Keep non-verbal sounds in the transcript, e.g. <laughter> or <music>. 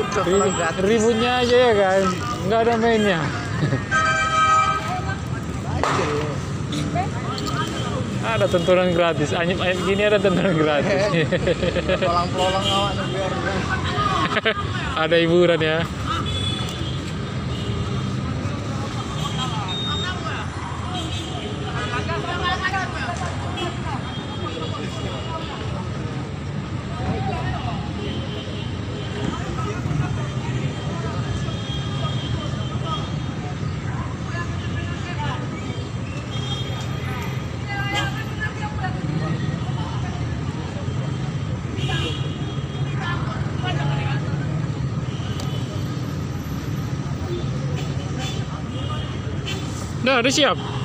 Gitu, ribunya aja ya kan nggak ada mainnya ada tontonan gratis anyep anyep gini ada tontonan gratis <laughs> <laughs> ada hiburan ya Nah, udah siap.